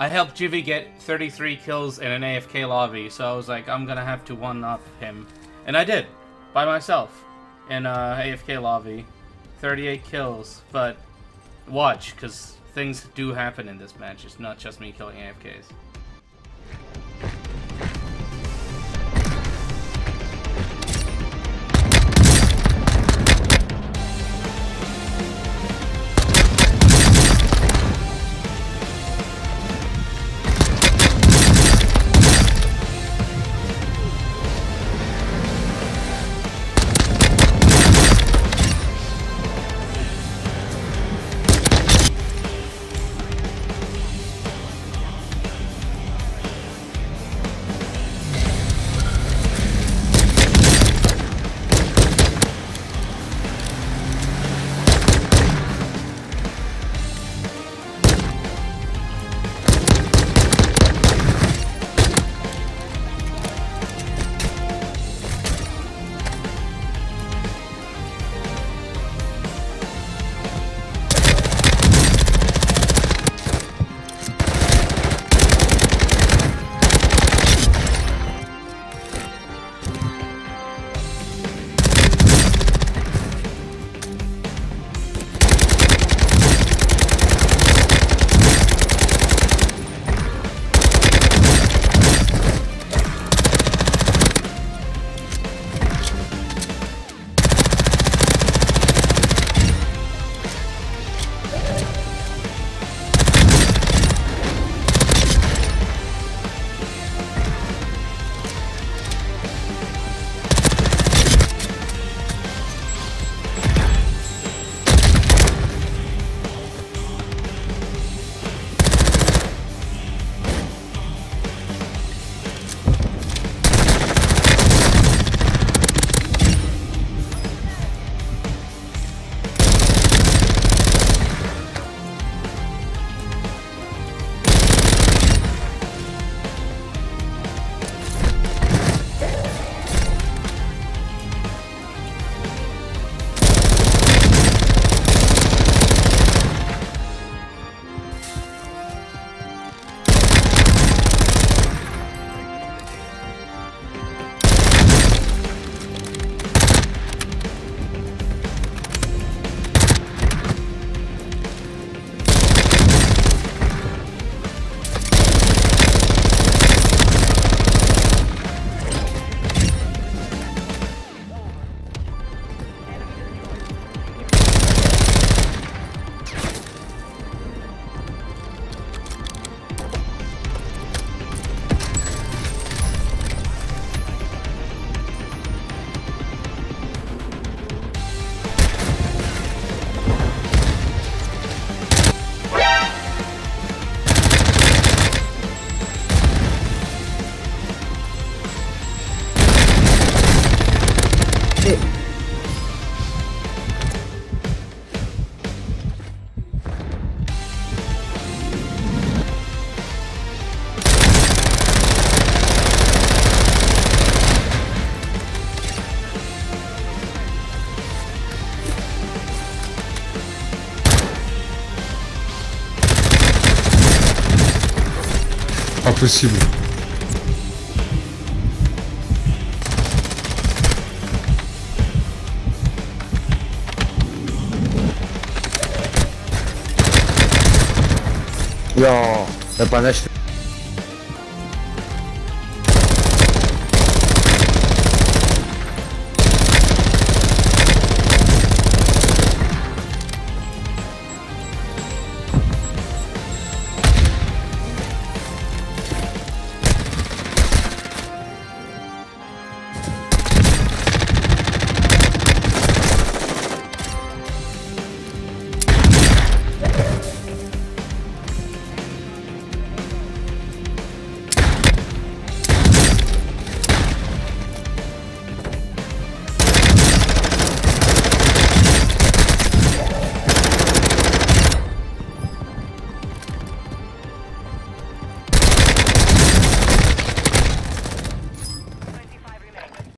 I helped Jivy get 33 kills in an AFK lobby, so I was like, I'm gonna have to one-up him. And I did, by myself, in uh, a AFK lobby. 38 kills, but watch, because things do happen in this match. It's not just me killing AFKs. спасибо. Я, я понял что.